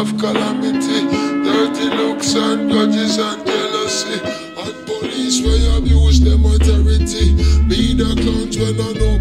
of calamity, dirty looks and grudges and jealousy, and police will abuse them authority. Be the clowns when I know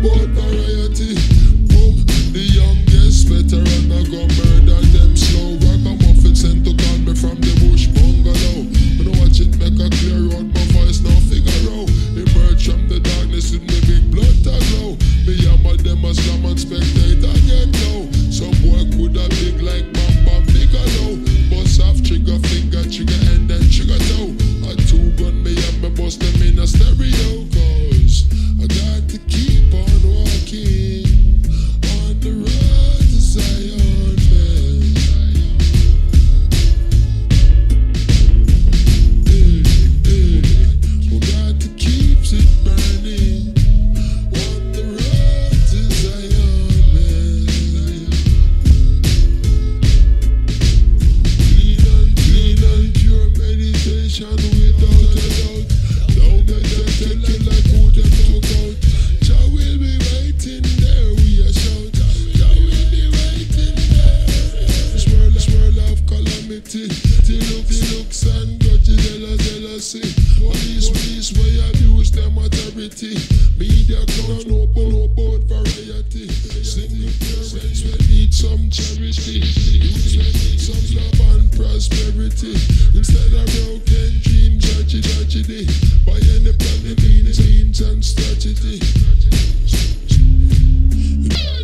them a need some charity. Some love and prosperity. Instead of broken dreams, tragedy. Any and.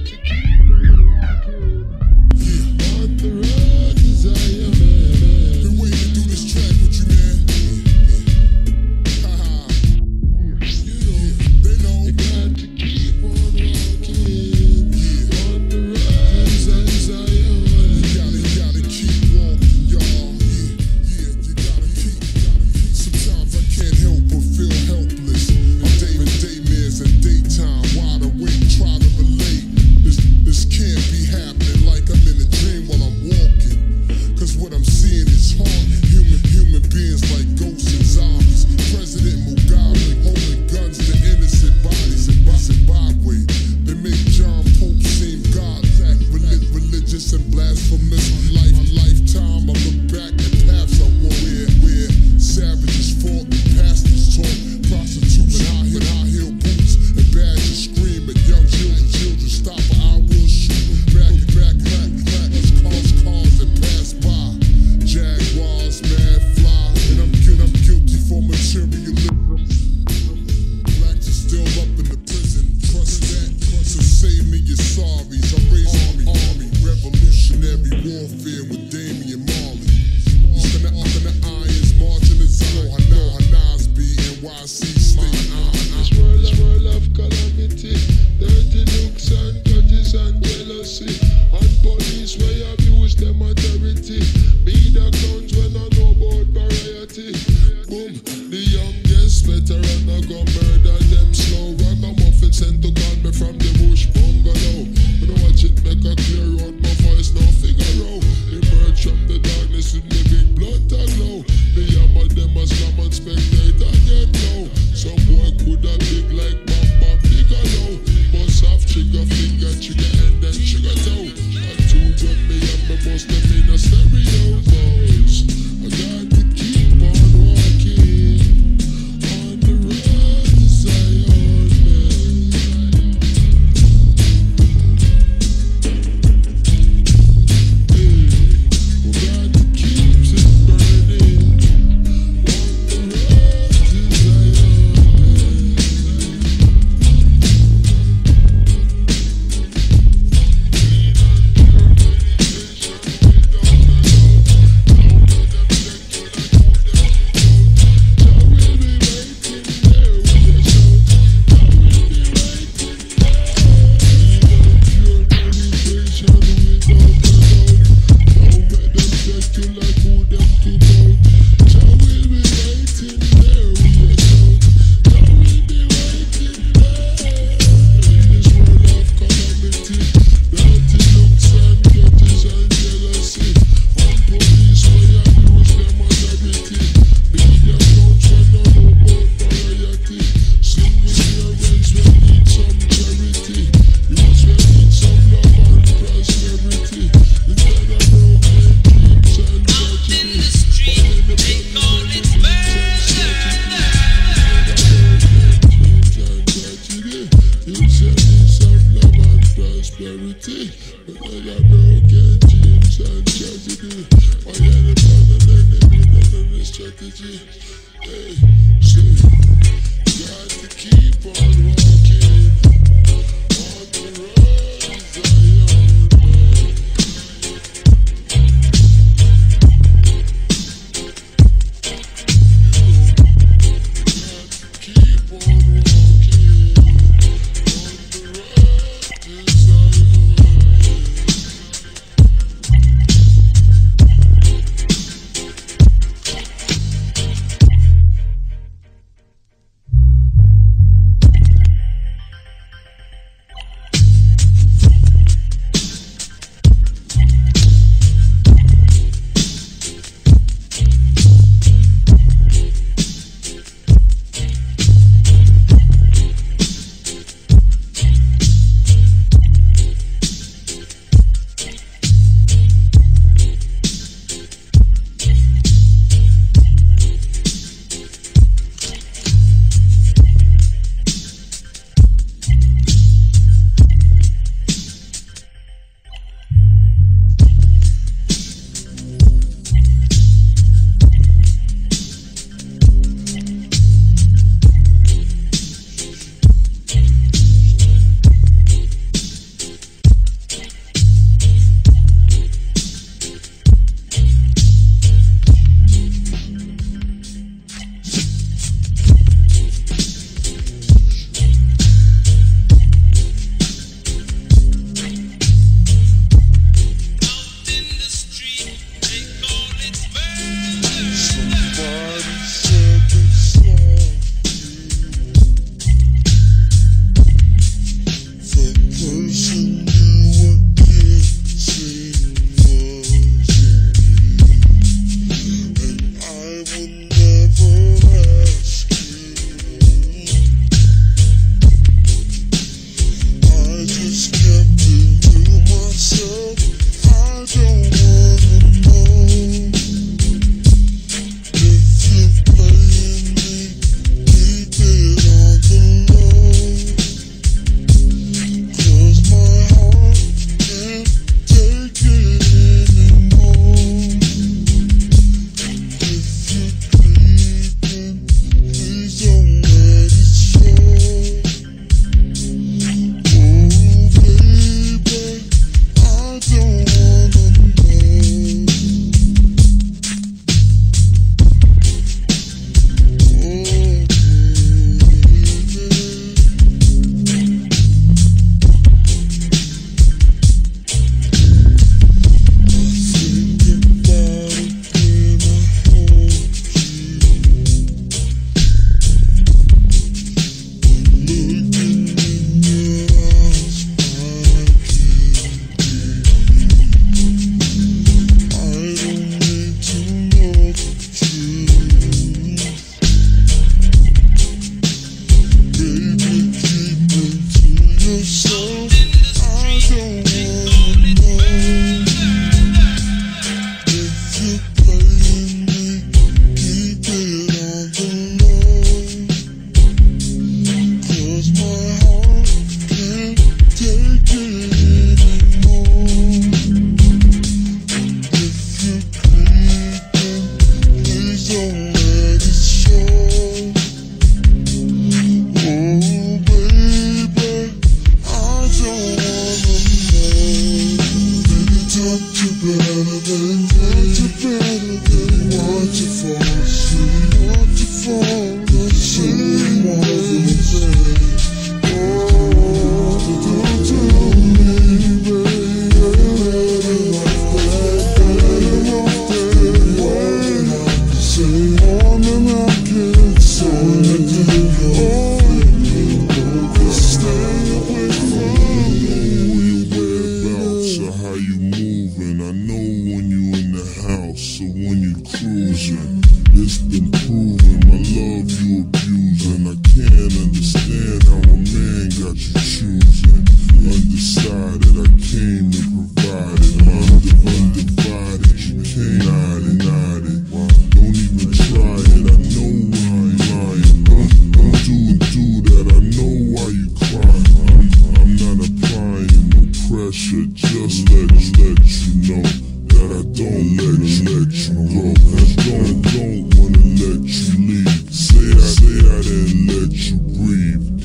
Playing me.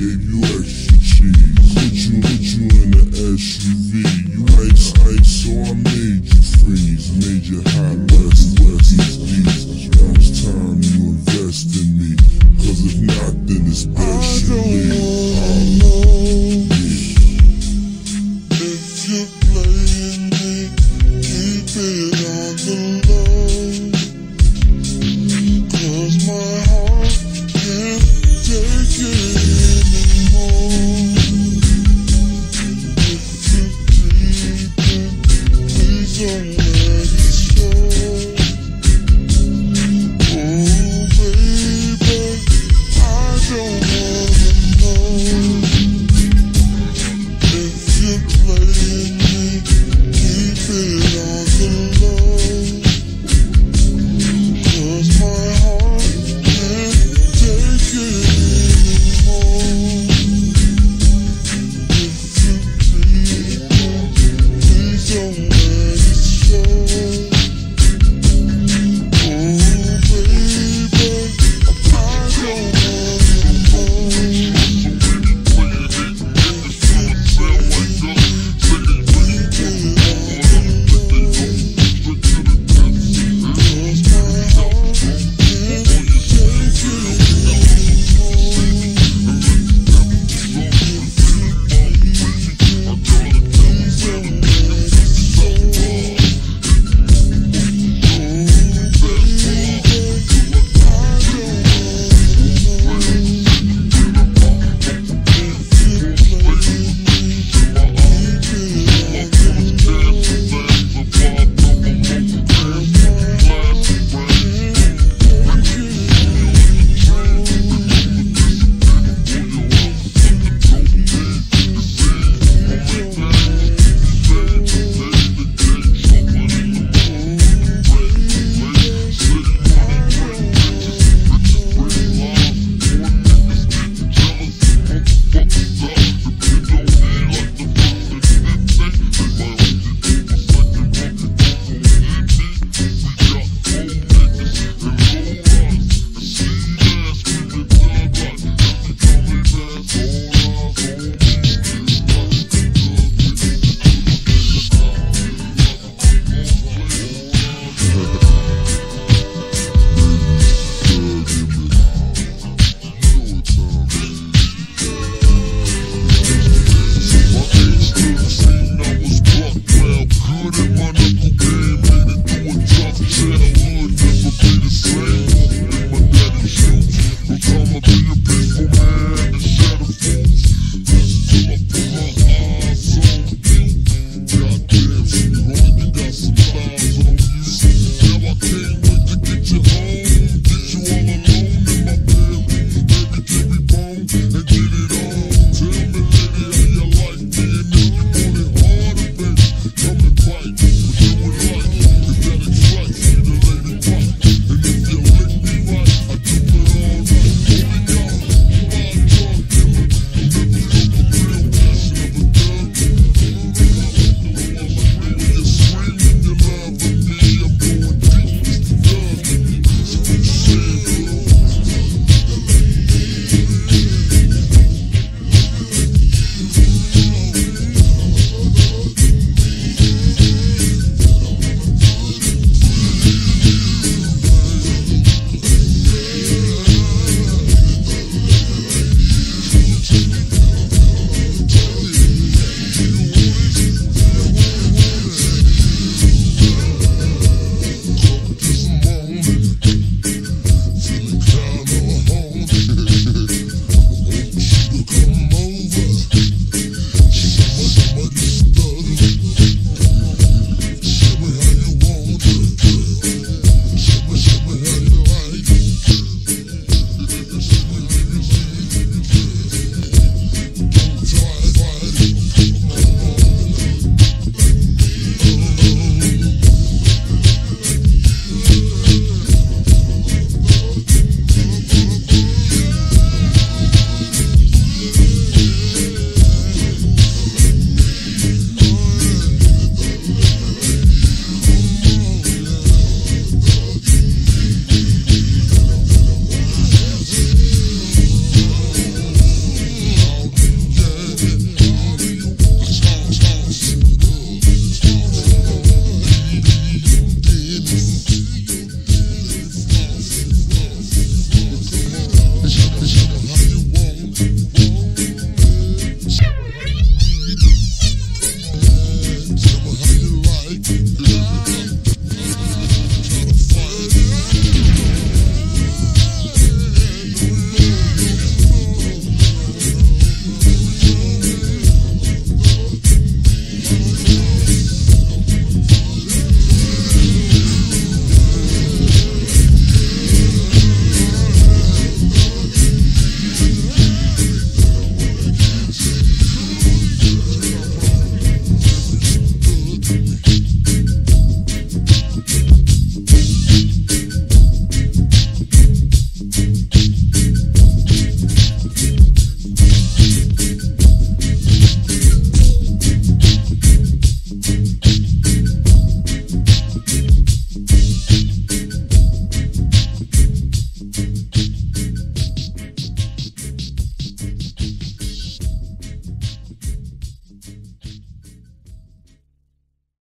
gave you extra cheese. Put you, put you in the SUV.